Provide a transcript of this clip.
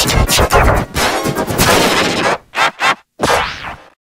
Podcast.